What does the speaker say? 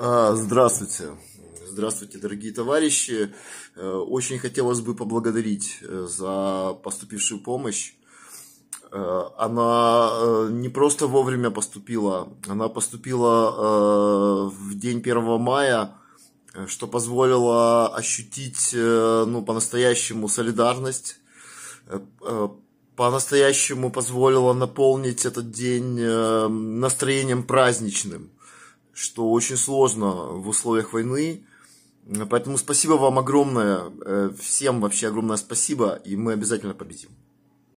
А, здравствуйте. Здравствуйте, дорогие товарищи. Э, очень хотелось бы поблагодарить э, за поступившую помощь. Э, она не просто вовремя поступила, она поступила в день 1 мая, что позволило ощутить ну, по-настоящему солидарность, по-настоящему позволило наполнить этот день настроением праздничным что очень сложно в условиях войны. Поэтому спасибо вам огромное, э, всем вообще огромное спасибо, и мы обязательно победим.